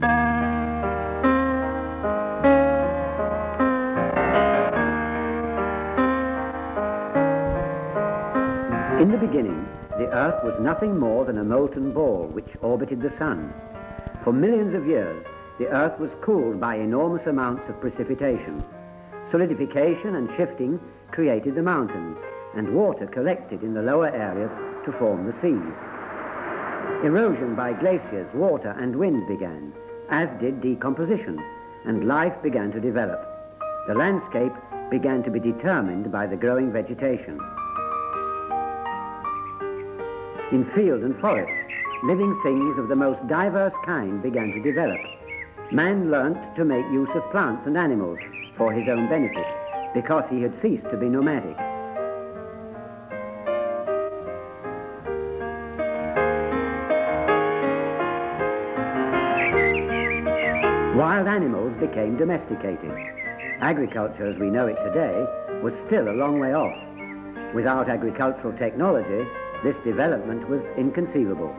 In the beginning, the Earth was nothing more than a molten ball which orbited the Sun. For millions of years, the Earth was cooled by enormous amounts of precipitation. Solidification and shifting created the mountains, and water collected in the lower areas to form the seas. Erosion by glaciers, water and wind began, as did decomposition, and life began to develop. The landscape began to be determined by the growing vegetation. In field and forest, living things of the most diverse kind began to develop. Man learnt to make use of plants and animals for his own benefit, because he had ceased to be nomadic. Wild animals became domesticated. Agriculture as we know it today was still a long way off. Without agricultural technology, this development was inconceivable.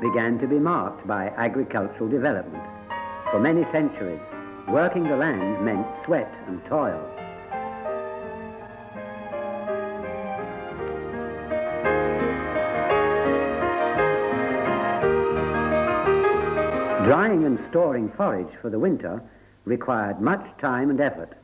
Began to be marked by agricultural development. For many centuries, working the land meant sweat and toil. Drying and storing forage for the winter required much time and effort.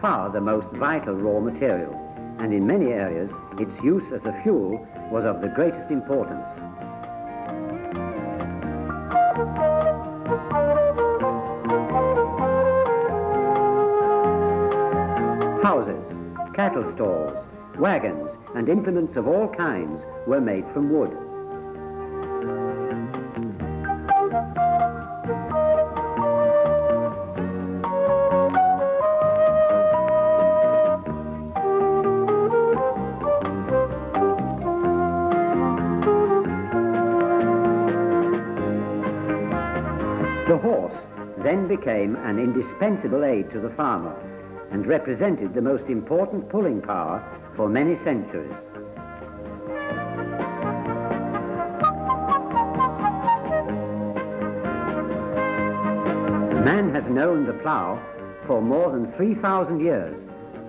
Far the most vital raw material, and in many areas its use as a fuel was of the greatest importance. Houses, cattle stalls, wagons, and implements of all kinds were made from wood. Became an indispensable aid to the farmer and represented the most important pulling power for many centuries. Man has known the plough for more than 3,000 years,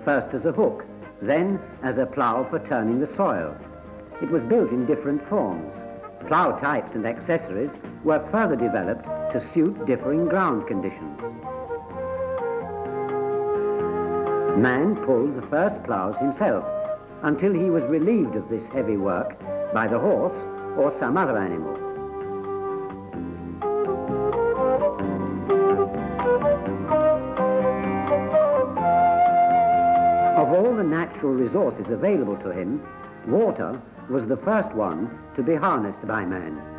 first as a hook, then as a plough for turning the soil. It was built in different forms. Plough types and accessories were further developed to suit differing ground conditions. Man pulled the first ploughs himself until he was relieved of this heavy work by the horse or some other animal. Of all the natural resources available to him, water was the first one to be harnessed by man.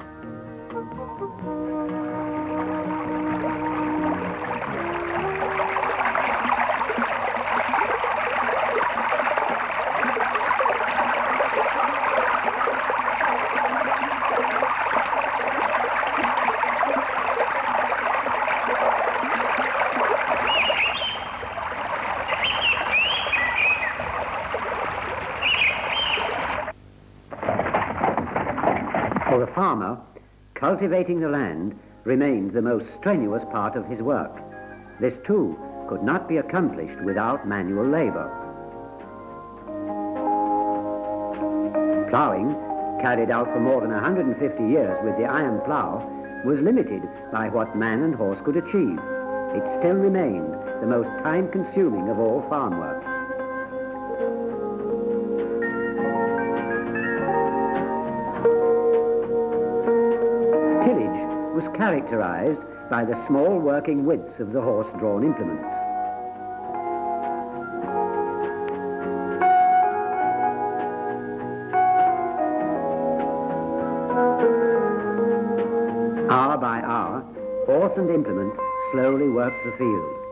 For the farmer, cultivating the land remained the most strenuous part of his work. This too could not be accomplished without manual labor. Ploughing, carried out for more than 150 years with the iron plough, was limited by what man and horse could achieve. It still remained the most time-consuming of all farm work. Characterized by the small working widths of the horse-drawn implements. Hour by hour, horse and implement slowly worked the field.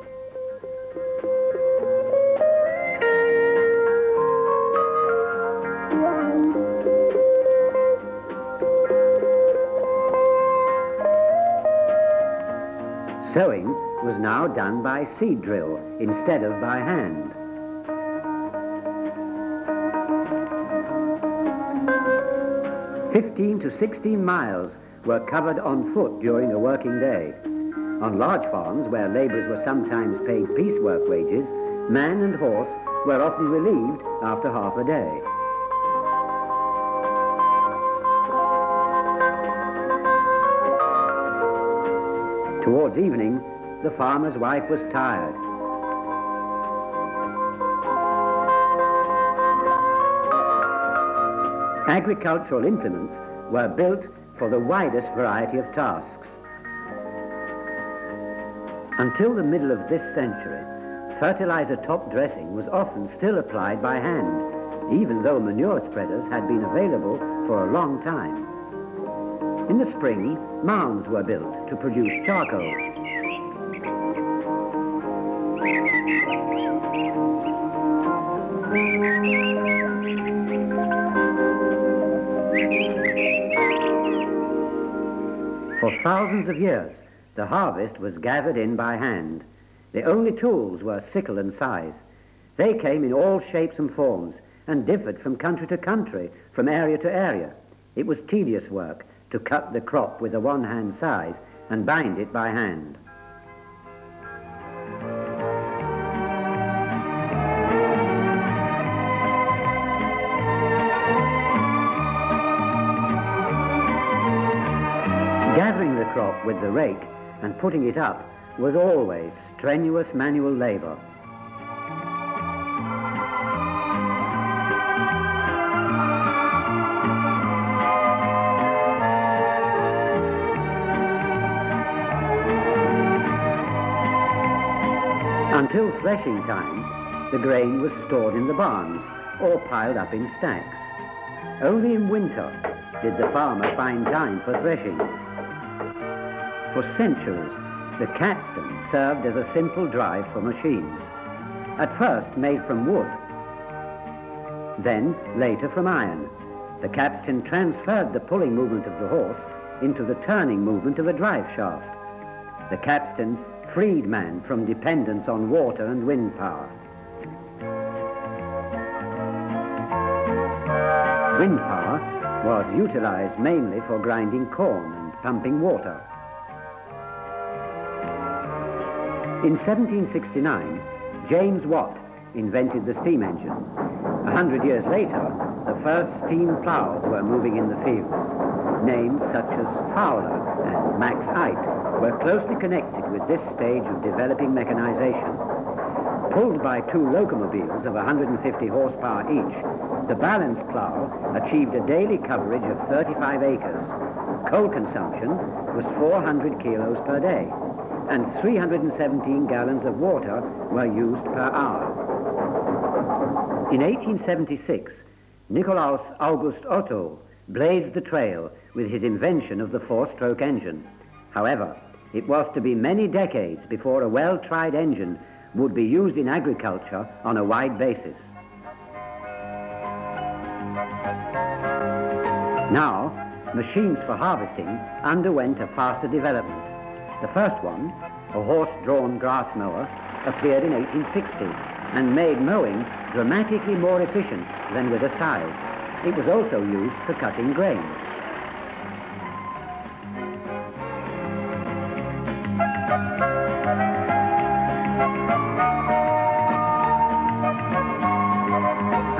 Now done by seed drill instead of by hand. Fifteen to 16 miles were covered on foot during a working day. On large farms, where labourers were sometimes paid piecework wages, man and horse were often relieved after half a day. Towards evening, the farmer's wife was tired. Agricultural implements were built for the widest variety of tasks. Until the middle of this century, fertilizer top dressing was often still applied by hand, even though manure spreaders had been available for a long time. In the spring, mounds were built to produce charcoal. For thousands of years, the harvest was gathered in by hand. The only tools were sickle and scythe. They came in all shapes and forms and differed from country to country, from area to area. It was tedious work, to cut the crop with a one-hand scythe and bind it by hand. Gathering the crop with the rake and putting it up was always strenuous manual labor. Until threshing time, the grain was stored in the barns or piled up in stacks. Only in winter did the farmer find time for threshing. For centuries, the capstan served as a simple drive for machines, at first made from wood, then later from iron. The capstan transferred the pulling movement of the horse into the turning movement of a drive shaft. The capstan freed man from dependence on water and wind power. Wind power was utilized mainly for grinding corn and pumping water. In 1769, James Watt invented the steam engine. A hundred years later, the first steam ploughs were moving in the fields. Names such as Fowler and Max Eyth were closely connected with this stage of developing mechanization. Pulled by two locomobiles of 150 horsepower each, the balance plow achieved a daily coverage of 35 acres. Coal consumption was 400 kilos per day, and 317 gallons of water were used per hour. In 1876, Nikolaus August Otto blazed the trail with his invention of the four-stroke engine. However, it was to be many decades before a well-tried engine would be used in agriculture on a wide basis. Now, machines for harvesting underwent a faster development. The first one, a horse-drawn grass mower, appeared in 1860 and made mowing dramatically more efficient than with a scythe. It was also used for cutting grain.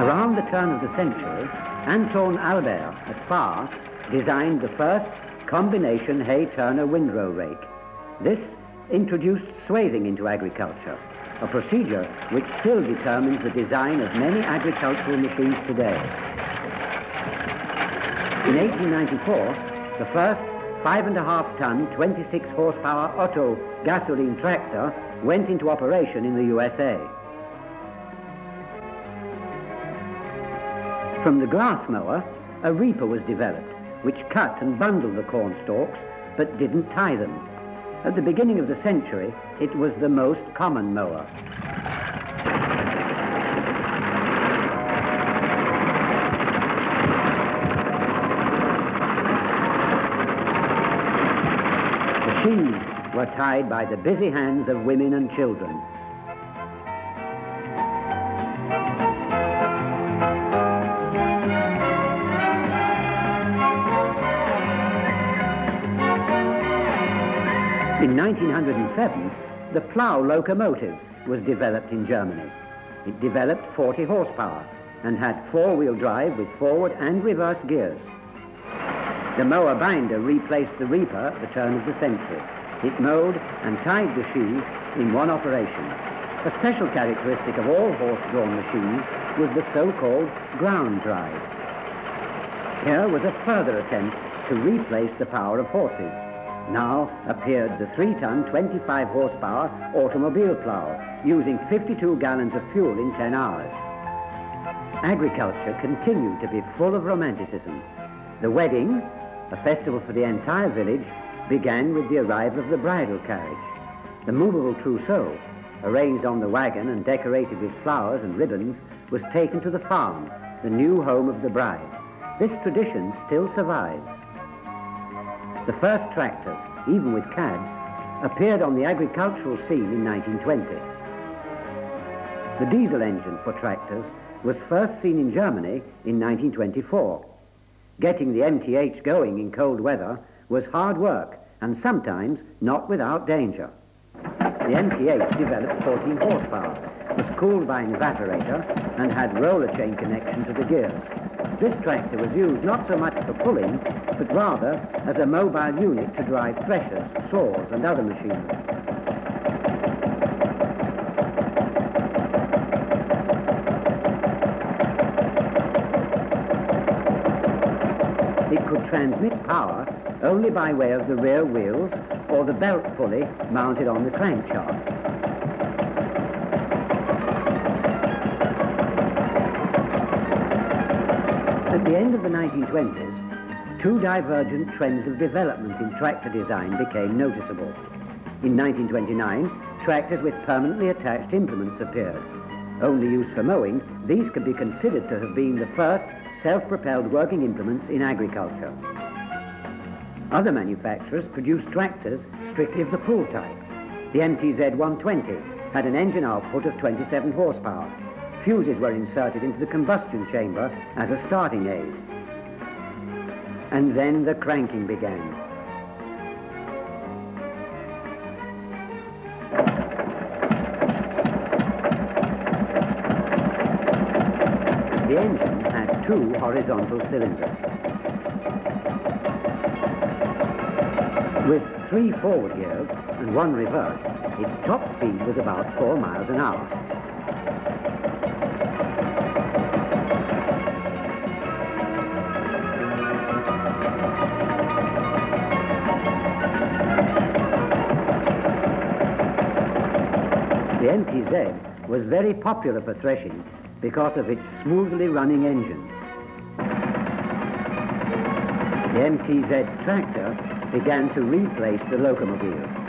Around the turn of the century, Anton Albert at Fahr designed the first combination hay-turner windrow rake. This introduced swathing into agriculture, a procedure which still determines the design of many agricultural machines today. In 1894, the first five and a half ton, 26 horsepower Otto gasoline tractor went into operation in the USA. From the grass mower, a reaper was developed, which cut and bundled the corn stalks, but didn't tie them. At the beginning of the century, it was the most common mower. The sheaves were tied by the busy hands of women and children. 1907, the plough locomotive was developed in Germany. It developed 40 horsepower and had four-wheel drive with forward and reverse gears. The mower binder replaced the reaper at the turn of the century. It mowed and tied the sheaves in one operation. A special characteristic of all horse-drawn machines was the so-called ground drive. Here was a further attempt to replace the power of horses. Now appeared the 3-ton, 25-horsepower automobile plough, using 52 gallons of fuel in 10 hours. Agriculture continued to be full of romanticism. The wedding, a festival for the entire village, began with the arrival of the bridal carriage. The movable trousseau, arranged on the wagon and decorated with flowers and ribbons, was taken to the farm, the new home of the bride. This tradition still survives. The first tractors, even with cabs, appeared on the agricultural scene in 1920. The diesel engine for tractors was first seen in Germany in 1924. Getting the MTH going in cold weather was hard work and sometimes not without danger. The MTH developed 14 horsepower, was cooled by an evaporator and had roller chain connection to the gears. This tractor was used not so much for pulling, but rather as a mobile unit to drive threshers, saws and other machines. It could transmit power only by way of the rear wheels or the belt pulley mounted on the crankshaft. 1920s, two divergent trends of development in tractor design became noticeable. In 1929, tractors with permanently attached implements appeared. Only used for mowing, these could be considered to have been the first self-propelled working implements in agriculture. Other manufacturers produced tractors strictly of the pull type. The MTZ 120 had an engine output of 27 horsepower. Fuses were inserted into the combustion chamber as a starting aid. And then the cranking began. The engine had two horizontal cylinders. With three forward gears and one reverse, its top speed was about four miles an hour. Was very popular for threshing because of its smoothly running engine. The MTZ tractor began to replace the locomobile.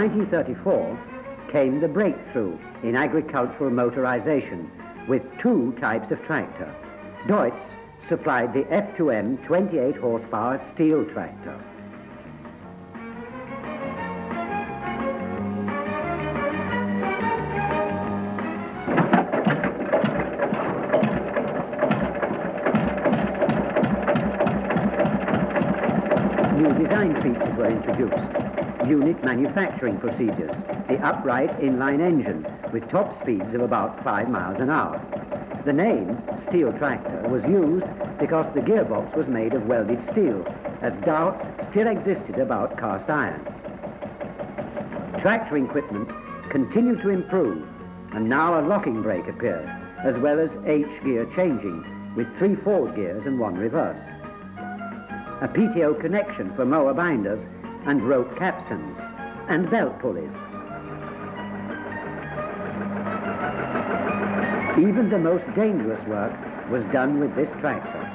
1934 came the breakthrough in agricultural motorization with two types of tractor. Deutz supplied the F2M 28 horsepower steel tractor. Manufacturing procedures, the upright inline engine with top speeds of about 5 miles an hour. The name, steel tractor, was used because the gearbox was made of welded steel, as doubts still existed about cast iron. Tractor equipment continued to improve, and now a locking brake appeared, as well as H-gear changing, with three forward gears and one reverse. A PTO connection for mower binders and rope capstans, and belt pulleys. Even the most dangerous work was done with this tractor.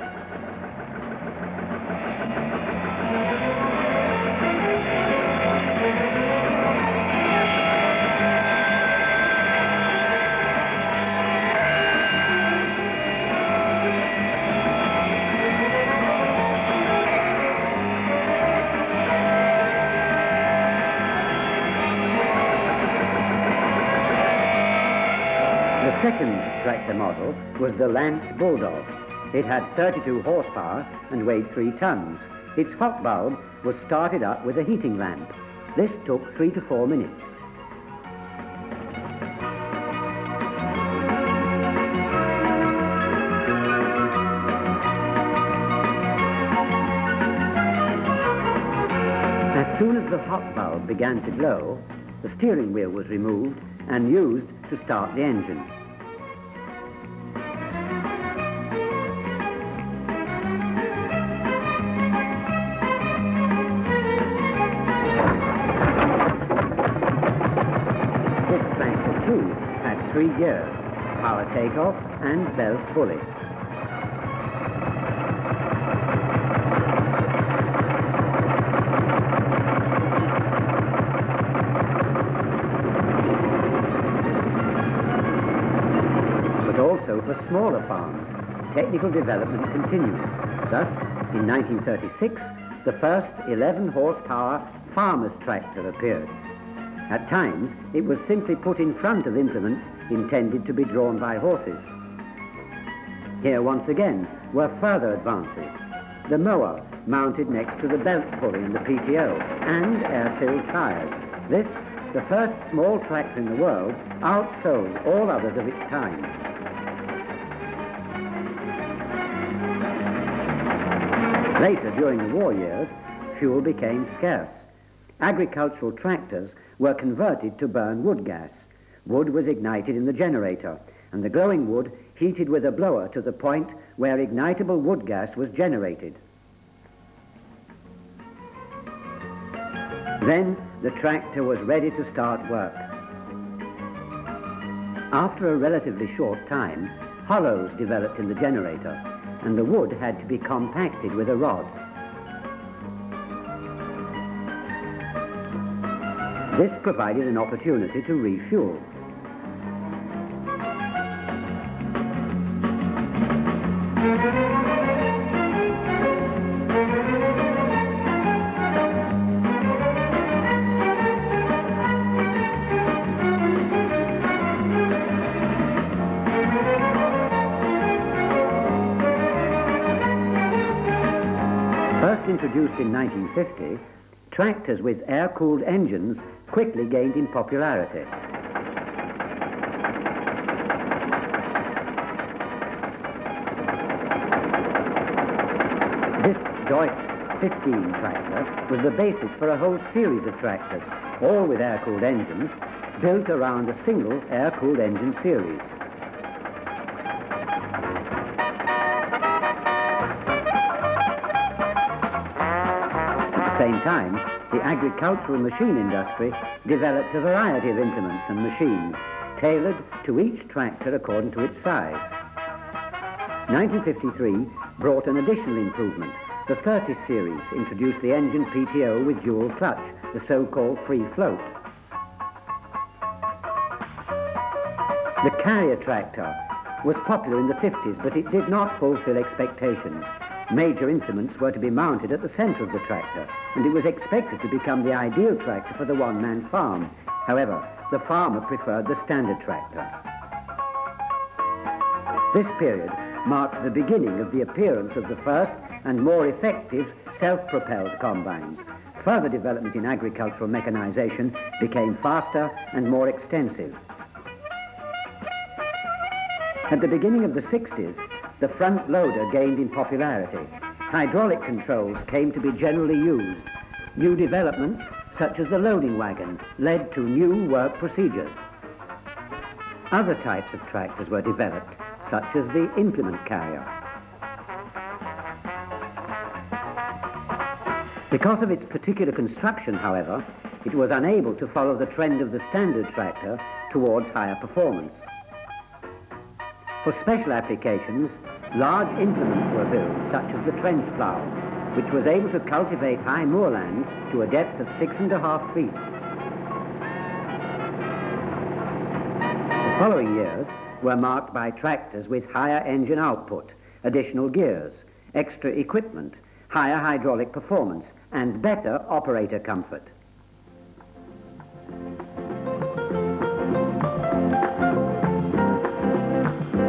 Second tractor model was the Lanz Bulldog. It had 32 horsepower and weighed 3 tons. Its hot bulb was started up with a heating lamp. This took 3 to 4 minutes. As soon as the hot bulb began to glow, the steering wheel was removed and used to start the engine. Gears, power takeoff and belt pulley. But also for smaller farms, technical development continued. Thus, in 1936, the first 11 horsepower farmer's tractor appeared. At times, it was simply put in front of implements intended to be drawn by horses. Here, once again, were further advances. The mower mounted next to the belt pulley in the PTO and air-filled tyres. This, the first small tractor in the world, outsold all others of its time. Later, during the war years, fuel became scarce. Agricultural tractors were converted to burn wood gas. Wood was ignited in the generator, and the glowing wood heated with a blower to the point where ignitable wood gas was generated. Then the tractor was ready to start work. After a relatively short time, hollows developed in the generator, and the wood had to be compacted with a rod. This provided an opportunity to refuel. First introduced in 1950, tractors with air-cooled engines quickly gained in popularity. This Deutz 15 tractor was the basis for a whole series of tractors, all with air-cooled engines, built around a single air-cooled engine series. Same time, the agricultural machine industry developed a variety of implements and machines tailored to each tractor according to its size. 1953 brought an additional improvement. The 30 series introduced the engine PTO with dual clutch, the so-called free float. The carrier tractor was popular in the 50s, but it did not fulfill expectations. Major implements were to be mounted at the centre of the tractor, and it was expected to become the ideal tractor for the one-man farm. However, the farmer preferred the standard tractor. This period marked the beginning of the appearance of the first and more effective self-propelled combines, further development in agricultural mechanization became faster and more extensive. At the beginning of the 60s, the front loader gained in popularity. Hydraulic controls came to be generally used. New developments, such as the loading wagon, led to new work procedures. Other types of tractors were developed, such as the implement carrier. Because of its particular construction, however, it was unable to follow the trend of the standard tractor towards higher performance. For special applications, large implements were built, such as the trench plough, which was able to cultivate high moorland to a depth of six and a half feet. The following years were marked by tractors with higher engine output, additional gears, extra equipment, higher hydraulic performance, and better operator comfort.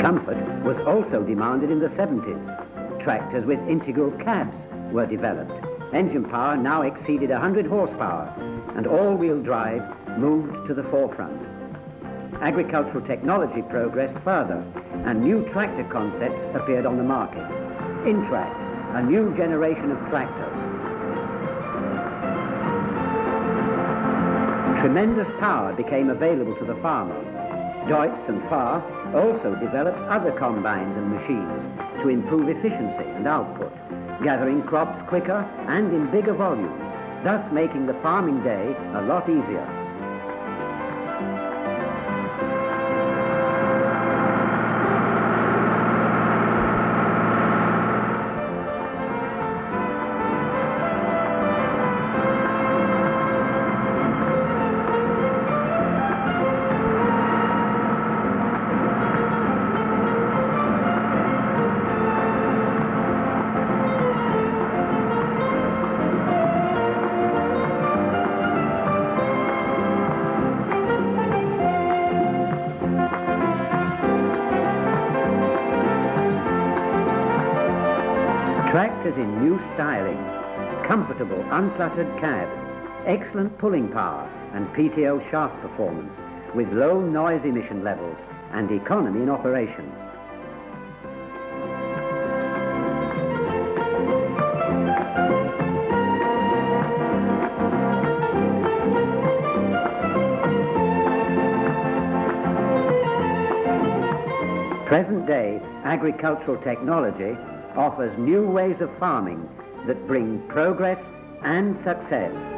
Comfort was also demanded in the 70s. Tractors with integral cabs were developed. Engine power now exceeded 100 horsepower, and all-wheel drive moved to the forefront. Agricultural technology progressed further, and new tractor concepts appeared on the market. Intrac, a new generation of tractors. Tremendous power became available to the farmer. Deutz and Fahr also developed other combines and machines to improve efficiency and output, gathering crops quicker and in bigger volumes, thus making the farming day a lot easier. Styling, comfortable uncluttered cab, excellent pulling power and PTO shaft performance with low noise emission levels and economy in operation. Present-day agricultural technology offers new ways of farming that bring progress and success.